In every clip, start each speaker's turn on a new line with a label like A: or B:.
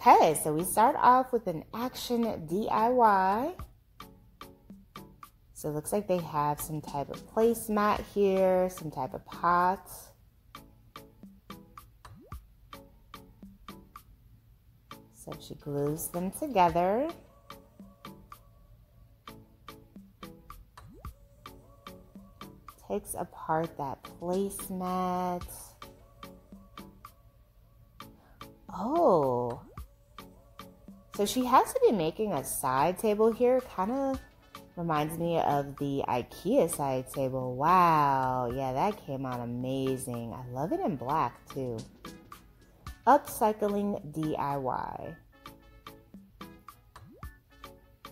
A: Okay, so we start off with an action DIY. So it looks like they have some type of placemat here, some type of pot. So she glues them together. Takes apart that placemat. Oh. So she has to be making a side table here, kind of Reminds me of the IKEA side table. Wow. Yeah, that came out amazing. I love it in black too. Upcycling DIY.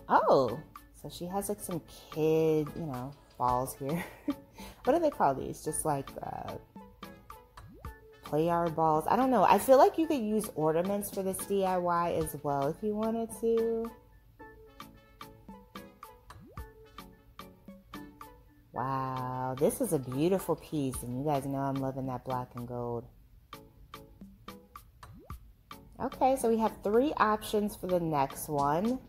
A: Oh, so she has like some kid, you know, balls here. what do they call these? Just like uh, play art balls. I don't know. I feel like you could use ornaments for this DIY as well if you wanted to. Wow, this is a beautiful piece, and you guys know I'm loving that black and gold. Okay, so we have three options for the next one.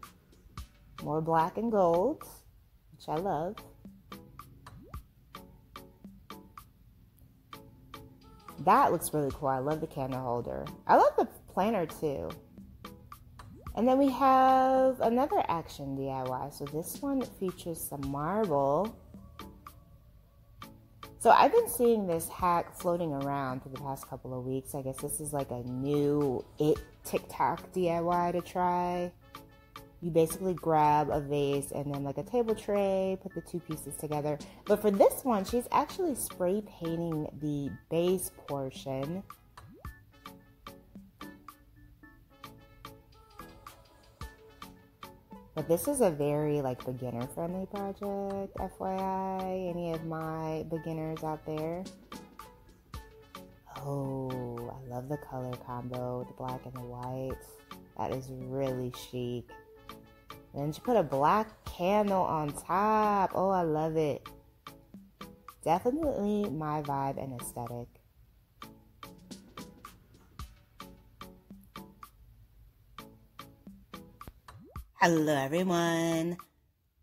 A: More black and gold, which I love. That looks really cool. I love the candle holder. I love the planner too. And then we have another action DIY. So this one features some marble so I've been seeing this hack floating around for the past couple of weeks. I guess this is like a new it TikTok DIY to try. You basically grab a vase and then like a table tray, put the two pieces together. But for this one, she's actually spray painting the base portion But this is a very like beginner friendly project, FYI. Any of my beginners out there? Oh, I love the color combo, the black and the white. That is really chic. Then she put a black candle on top. Oh, I love it. Definitely my vibe and aesthetic. Hello, everyone.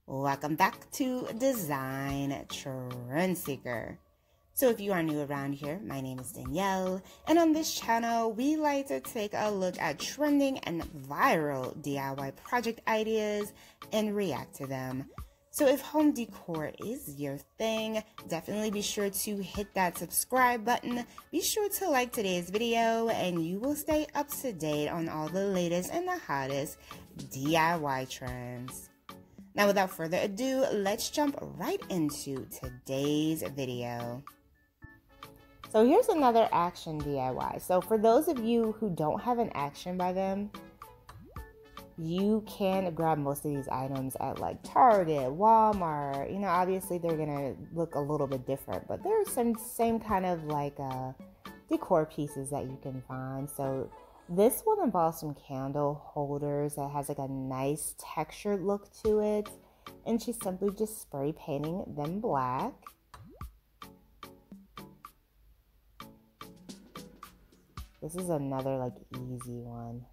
A: Welcome back to Design Trend Seeker. So, if you are new around here, my name is Danielle, and on this channel, we like to take a look at trending and viral DIY project ideas and react to them. So, if home decor is your thing, definitely be sure to hit that subscribe button. Be sure to like today's video, and you will stay up to date on all the latest and the hottest DIY trends. Now, without further ado, let's jump right into today's video. So, here's another action DIY. So, for those of you who don't have an action by them, you can grab most of these items at like Target, Walmart. You know, obviously they're gonna look a little bit different, but there's some same kind of like uh, decor pieces that you can find. So this one involves some candle holders that has like a nice textured look to it. And she's simply just spray painting them black. This is another like easy one.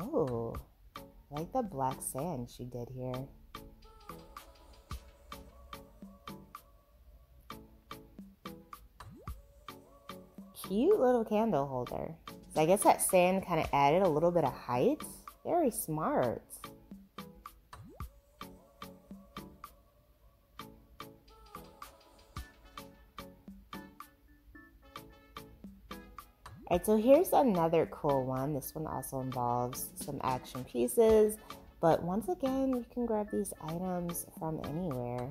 A: Oh, like the black sand she did here. Cute little candle holder. So I guess that sand kind of added a little bit of height. Very smart. Alright, so here's another cool one. This one also involves some action pieces, but once again, you can grab these items from anywhere.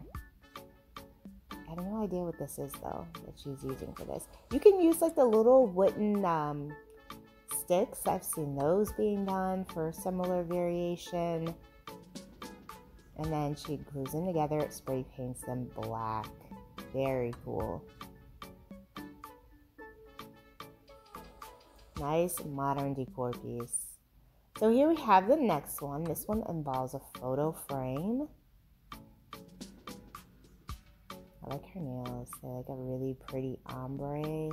A: I have no idea what this is though that she's using for this. You can use like the little wooden um, sticks. I've seen those being done for similar variation. And then she glues them together, spray paints them black. Very cool. Nice modern decor piece. So here we have the next one. This one involves a photo frame. I like her nails. They're like a really pretty ombre.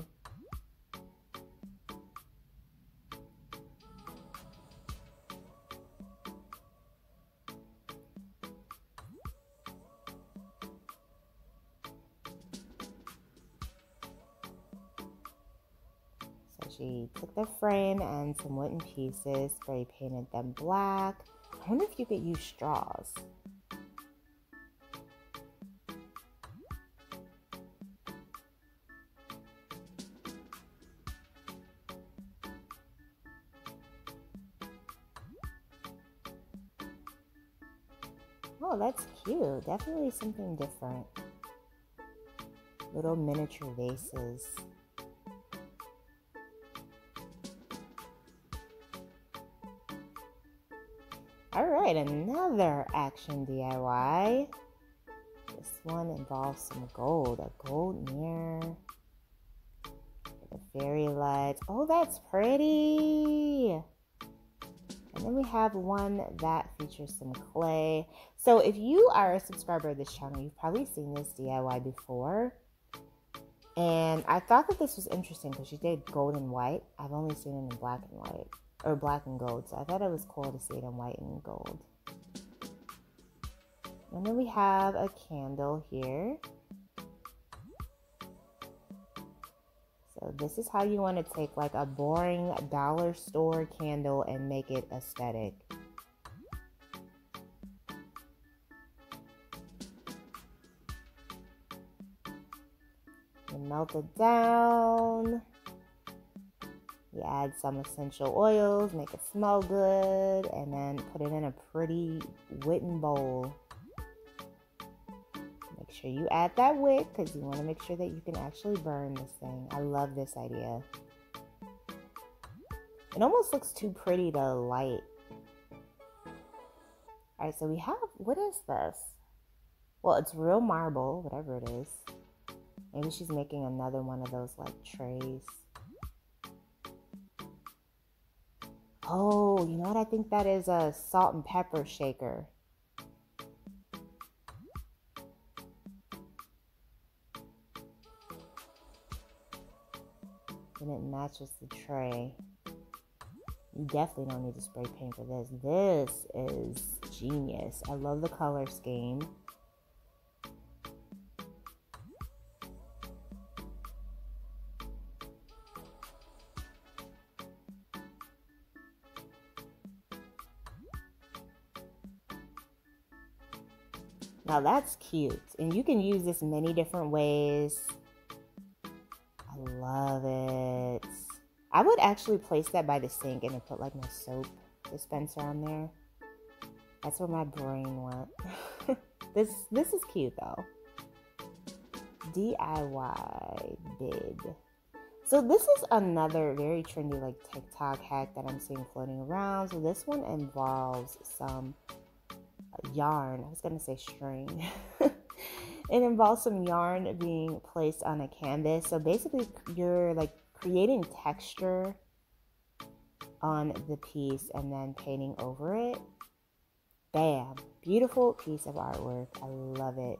A: She took the frame and some wooden pieces, spray painted them black. I wonder if you could use straws. Oh, that's cute. Definitely something different. Little miniature vases. All right, another action DIY. This one involves some gold, a gold mirror, the fairy. Oh, that's pretty. And then we have one that features some clay. So if you are a subscriber of this channel, you've probably seen this DIY before. And I thought that this was interesting because she did gold and white. I've only seen it in black and white or black and gold. So I thought it was cool to see it in white and gold. And then we have a candle here. So this is how you want to take like a boring dollar store candle and make it aesthetic. Melt it down. You add some essential oils, make it smell good, and then put it in a pretty wooden bowl. Make sure you add that wick because you want to make sure that you can actually burn this thing. I love this idea. It almost looks too pretty to light. Alright, so we have, what is this? Well, it's real marble, whatever it is. Maybe she's making another one of those like trays. Oh, you know what? I think that is a salt and pepper shaker. And it matches the tray. You definitely don't need to spray paint for this. This is genius. I love the color scheme. Now that's cute. And you can use this many different ways. I love it. I would actually place that by the sink and then put like my soap dispenser on there. That's where my brain went. this this is cute though. DIY bid. So this is another very trendy like TikTok hack that I'm seeing floating around. So this one involves some yarn. I was going to say string. it involves some yarn being placed on a canvas. So basically, you're like creating texture on the piece and then painting over it. Bam! Beautiful piece of artwork. I love it.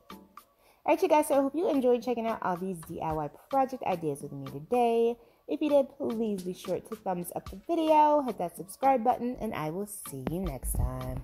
A: Alright, you guys, so I hope you enjoyed checking out all these DIY project ideas with me today. If you did, please be sure to thumbs up the video, hit that subscribe button, and I will see you next time.